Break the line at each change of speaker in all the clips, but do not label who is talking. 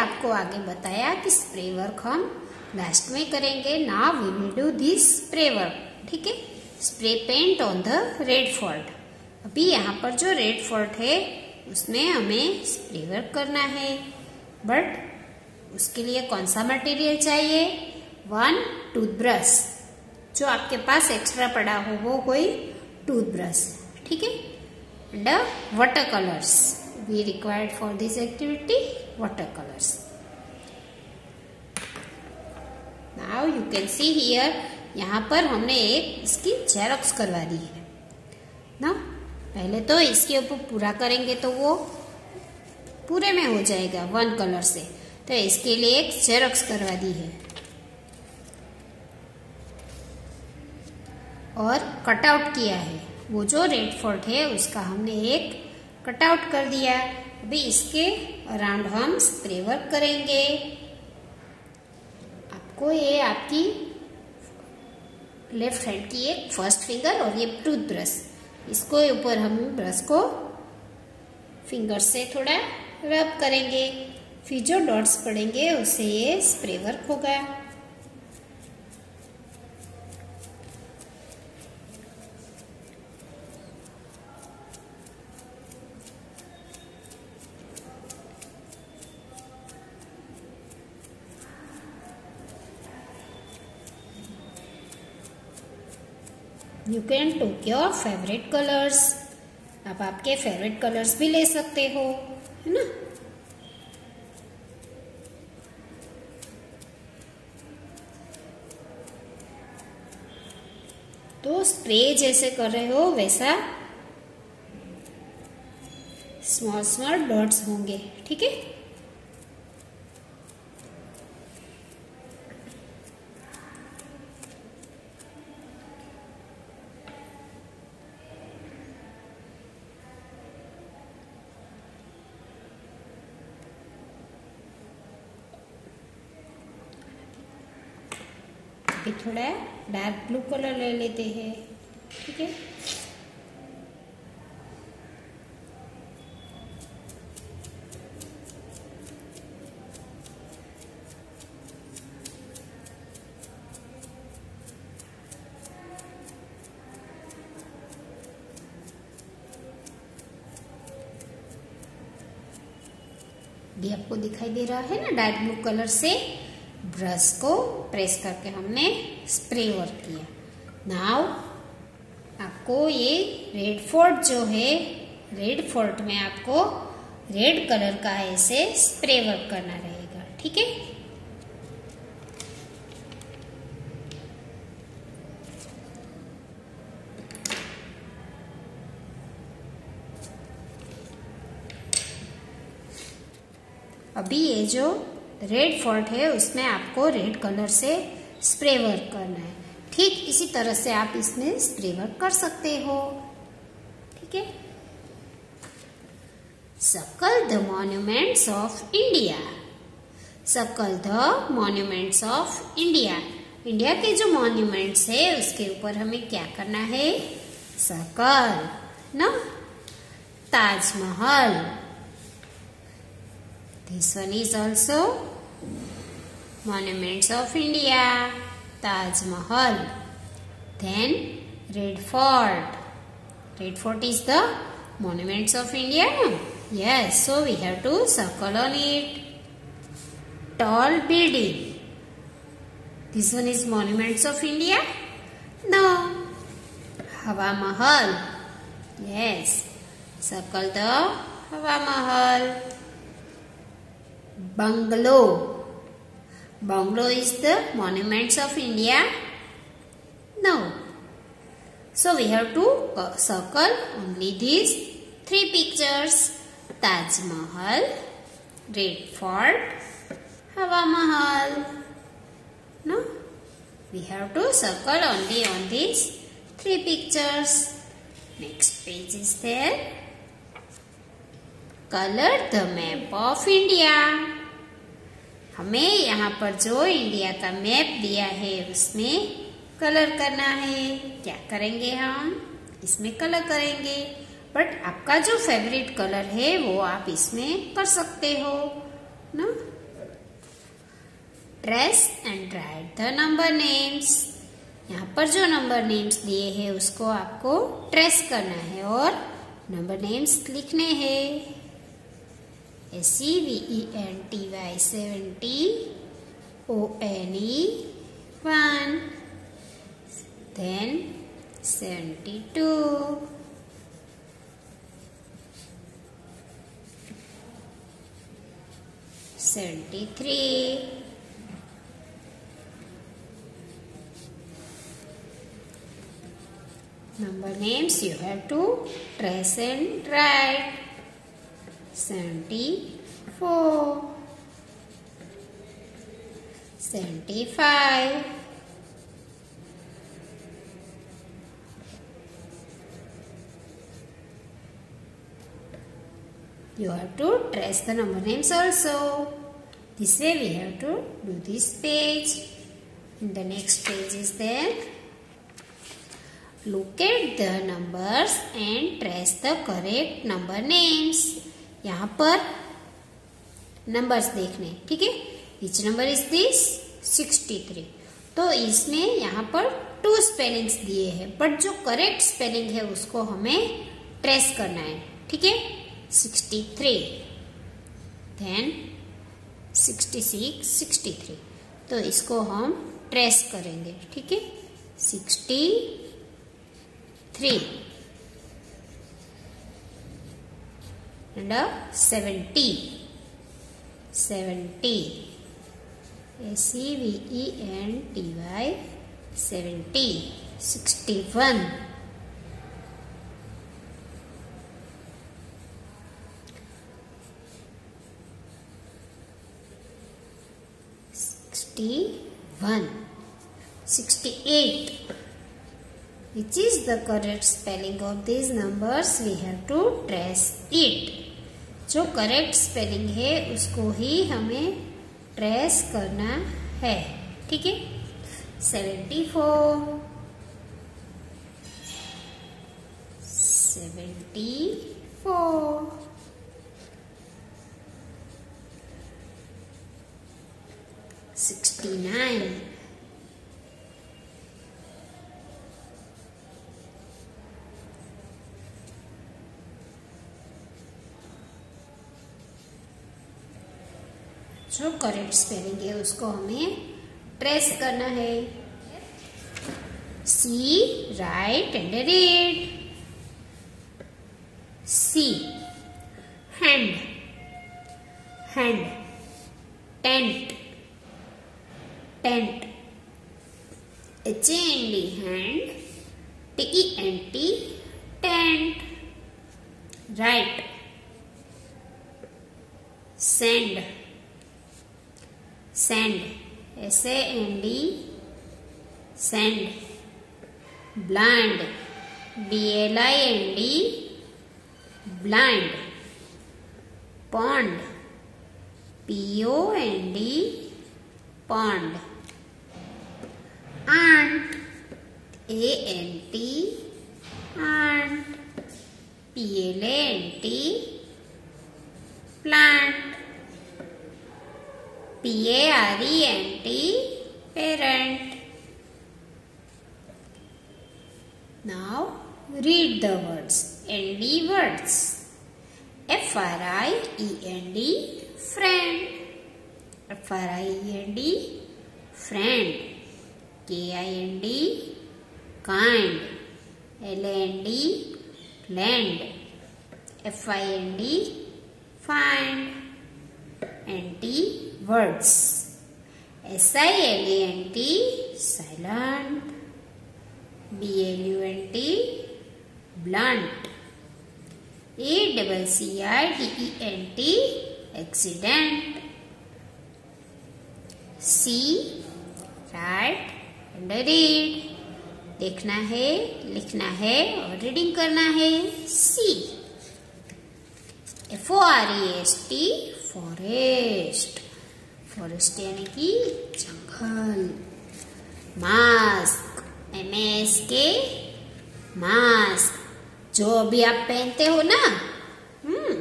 आपको आगे बताया कि स्प्रे वर्क हम लास्ट में करेंगे। ना we will do this spray work ठीक है? Spray paint on the red fault अभी यहाँ पर जो रेड फॉल्ट है, उसमें हमें स्प्रे वर्क करना है। बट उसके लिए कौन सा मटेरियल चाहिए? वन टूथब्रश जो आपके पास एक्स्ट्रा पड़ा हो, वो कोई टूथब्रश ठीक है? Water colours required for this activity water colours now you can see here यहाँ पर हमने एक इसकी जेरोक्स करवा दी है। ना पहले तो इसके ऊपर पूरा करेंगे तो वो पूरे में हो जाएगा वन कलर से। तो इसके लिए एक जेरोक्स करवा दी है। और कटआउट किया है। वो जो रेड फोर्ट है, उसका हमने एक कटआउट कर दिया। अभी इसके अराउंड हम स्प्रे वर्क करेंगे। आपको ये आपकी लेफ़्ट हैंड की एक फ़र्स्ट फिंगर और ये टूथ ब्रश इसको ऊपर हम ब्रश को फिंगर से थोड़ा रब करेंगे। फिर जो डॉट्स पड़ेंगे उससे ये स्प्रे वर्क होगा। You can took your favourite colours आप आपके फेवरेट कलर्स भी ले सकते हो, है ना? तो स्प्रे जैसे कर रहे हो, वैसा स्मॉल स्मॉल डॉट्स होंगे, ठीक है? अभी थोड़ा डार्क ब्लू कलर ले लेते हैं, ठीक है? ये आपको दिखाई दे रहा है ना डार्क ब्लू कलर से? ब्रश को प्रेस करके हमने स्प्रे वर्क किया। नाउ, आपको ये रेड फोर्ट जो है रेड फोर्ट में आपको रेड कलर का ऐसे स्प्रे वर्क करना रहेगा, ठीक है? अभी ये जो रेड फॉल्ट है, उसमें आपको रेड कलर से स्प्रे वर्क करना है। ठीक इसी तरह से आप इसमें स्प्रे वर्क कर सकते हो। ठीक है? Circle the monuments of India circle the monuments of India India के जो मॉन्यूमेंट्स है, उसके ऊपर हमें क्या करना है? सकल ना? Taj Mahal This one is also Monuments of India, Taj Mahal. Then Red Fort. Red Fort is the Monuments of India. Yes, so we have to circle on it. Tall building. This one is Monuments of India. No. Hawa Mahal. Yes. Circle the Hawa Mahal. Bungalow. Bungalow is the monuments of India. No. So we have to uh, circle only these three pictures. Taj Mahal, Red Fort, Hawa Mahal. No. We have to circle only on these three pictures. Next page is there. Color the map of India. हमें यहाँ पर जो India का map दिया है, उसमें colour करना है। क्या करेंगे हम? इसमें कलर करेंगे। बट आपका जो फेवरेट कलर है, वो आप इसमें कर सकते हो, ना? Trace and write the number names यहाँ पर जो नंबर नेम्स दिए हैं, उसको आपको ट्रेस करना है और नंबर नेम्स लिखने हैं। S E V E N T Y 70 O N E 1 then 72 73 number names you have to trace and write. 74 75 you have to trace the number names also. This way we have to do this page. The next page is there. Look at the numbers and trace the correct number names. यहाँ पर numbers देखने, ठीक है? Which number is this 63 तो इसमें यहाँ पर to spellings दिए हैं बट जो करेक्ट स्पेलिंग है उसको हमें ट्रेस करना है, ठीक है? 63 देन 66 63 तो इसको हम ट्रेस करेंगे, ठीक है? 60 and a 70. 70. S-E-V-E-N-T-Y 70. 61. 61. 68. Which is the correct spelling of these numbers we have to trace it जो करेक्ट स्पेलिंग है उसको ही हमें ट्रेस करना है ठीक है seventy four seventy four sixty nine जो करेक्ट स्पेलिंग है उसको हमें ट्रेस करना है। See write and read see hand hand tent tent H N D hand T N T tent write send send. S a n d send. Blind. B l i n d blind. Pond. P o n d pond. Ant a n t ant p l a n t plant P-A-R-E-N-T, parent. Now read the words. N-D words. F-R-I-E-N-D, friend. F-R-I-E-N-D, friend. K-I-N-D, kind. L-A-N-D, land. F-I-N-D, find. N-T, words. S-I-L-A-N-T, silent. B-L-U-N-T, blunt. A-C-C-I-D-E-N-T, accident. C, write and read. देखना है लिखना है और reading करना है see F O R E S T forest forest यानी कि जंगल mask M S K mask जो अभी आप पहनते हो ना हम्म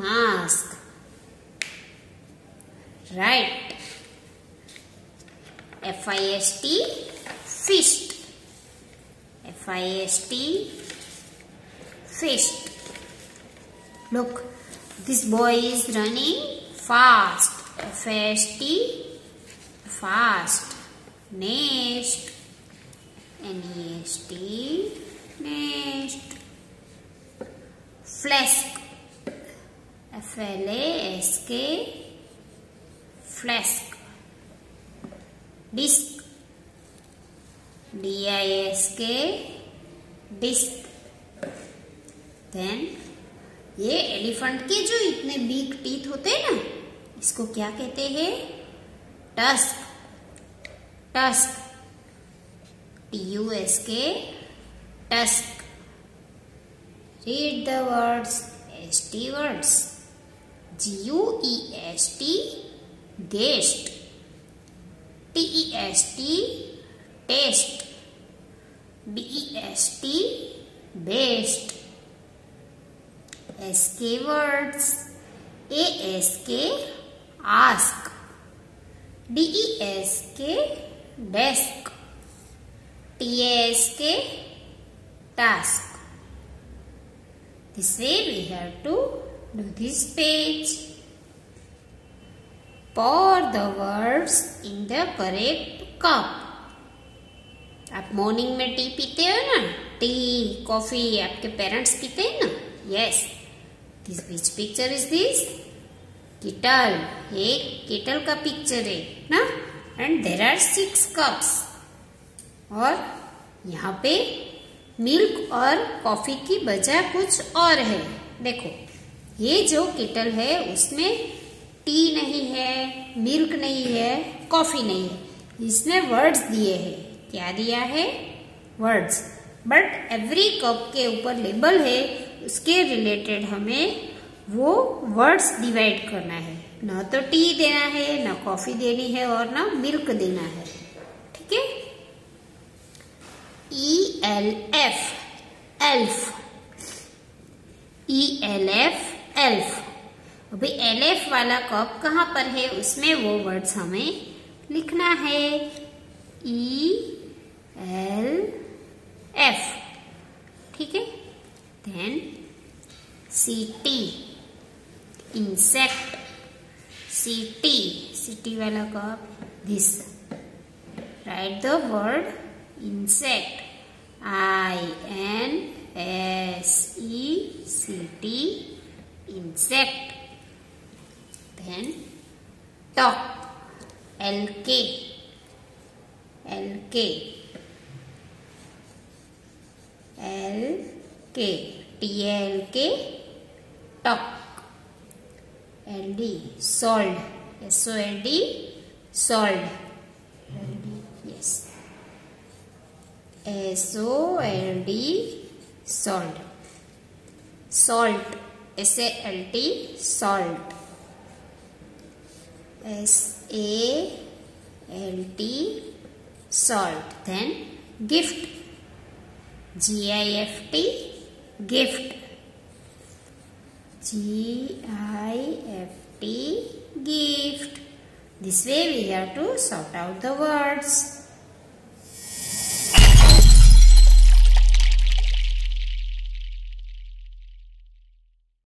mask right F I S T fist. F I S T fist. Look, this boy is running fast. F I S T fast. Nest. N E S T nest. Flask. Flask I S K disk then ये elephant के जो इतने big teeth होते हैं ना इसको क्या कहते हैं? Tusk tusk T U S K tusk read the words S T words G U E S T guest S T. Taste B E S T. Best. S K words. A S K. ask D E S K desk T A S K task this way we have to do this page pour the words in the correct cup आप morning में tea पीते हो ना tea coffee आपके parents पीते हैं ना yes this which picture is this kettle एक किटल का पिक्चर है, ना? And there are six cups और यहाँ पे मिल्क और कॉफ़ी की बजाय कुछ और है। देखो, ये जो किटल है, उसमें टी नहीं है मिल्क नहीं है कॉफ़ी नहीं है। इसने वर्ड्स दिए हैं। क्या दिया है? वर्ड्स बट एवरी कप के ऊपर लेबल है, उसके रिलेटेड हमें वो वर्ड्स डिवाइड करना है। न तो टी देना है, न कॉफ़ी देनी है और न मिल्क देना है। ठीक है? E L F elf E L F elf अभी एल एफ़ वाला कप कहाँ पर है? उसमें वो वर्ड्स हमें लिखना है। ई एल एफ़ ठीक है? Then C T insect C T C T वाला cup this write the word insect I N S E C T insect then talk lk lk lk tlk talk L D sold. salt, sold. Yes. S O L D salt, Salt. S A L T salt. S A L T salt. Then gift. G I F T gift. G I gift. This way we have to sort out the words.